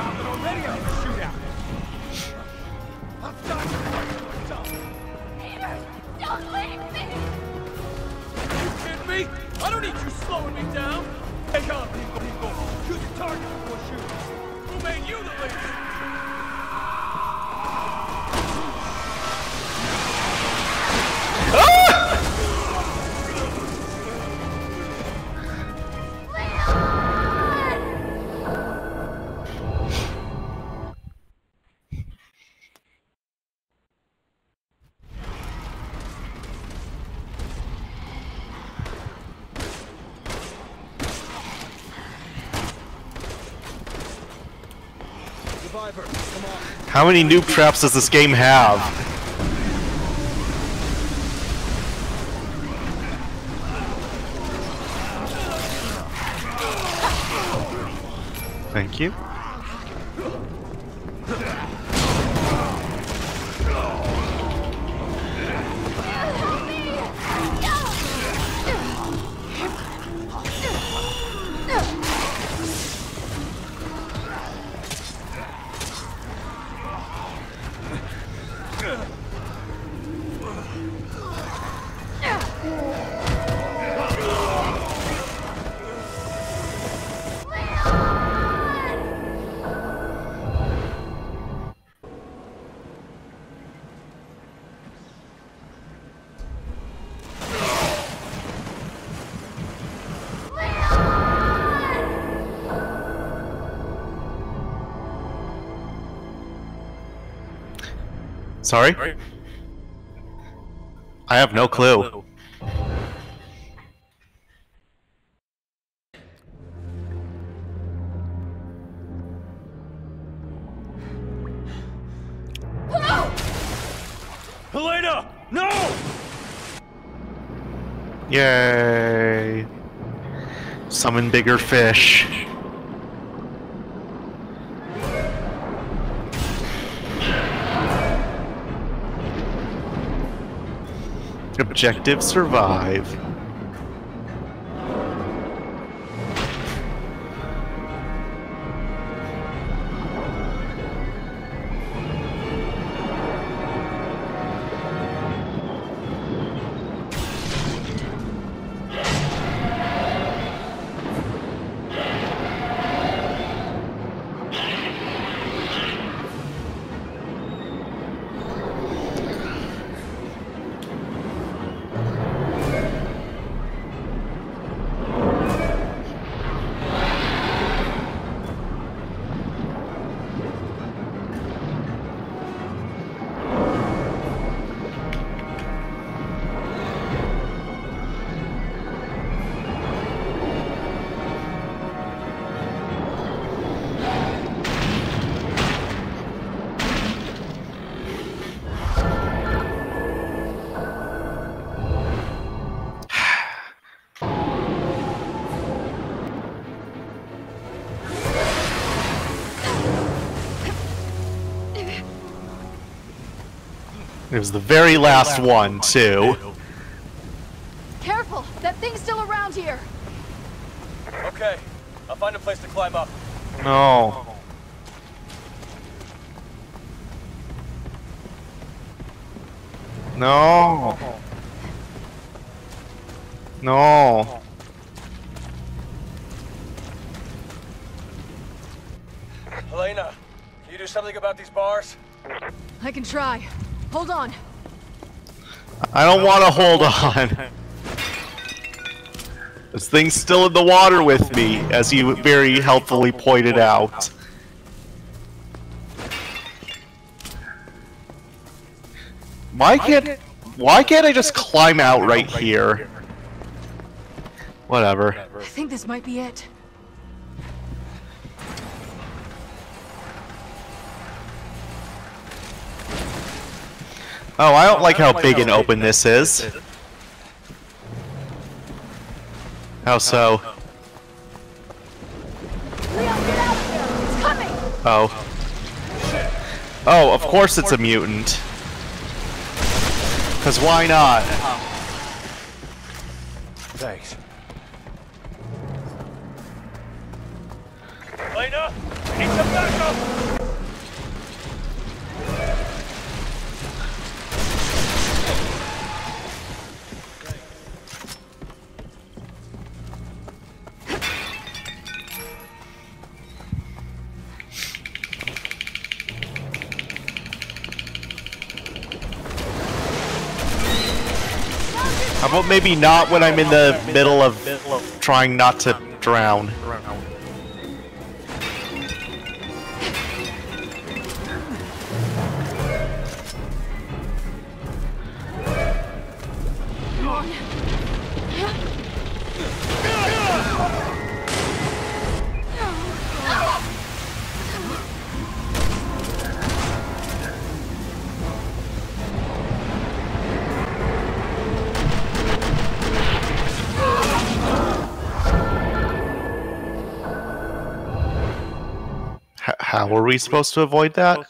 popping already on the shootout. I'll stop. Peter, don't leave me! You kidding me? I don't need you slowing me down. Hey, on, people, people. Choose a target before shooting. Who made you the leader? How many noob traps does this game have? Thank you. Sorry? I have no clue. Helena! No! Yay. Summon bigger fish. Objective survive. It was the very last one, too. Careful! That thing's still around here! Okay, I'll find a place to climb up. No. No. No. Helena, can you do something about these bars? I can try. Hold on. I don't want to hold on. This thing's still in the water with me, as you very helpfully pointed out. Why can't why can't I just climb out right here? Whatever. I think this might be it. Oh, I don't like how big and open this is. How so? Leon, get out of there! It's coming! Oh. Oh, of course it's a mutant. Cause why not? Thanks. Helena, Need some backup! How about maybe not when I'm in the middle of trying not to drown? How are we supposed to avoid that?